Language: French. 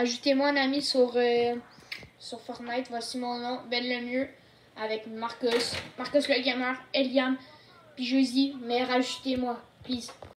ajoutez-moi un ami sur, euh, sur Fortnite. Voici mon nom, Ben Lemieux, avec Marcus, Marcus le Gamer, Eliam, puis Josie. Mais rajoutez-moi, please.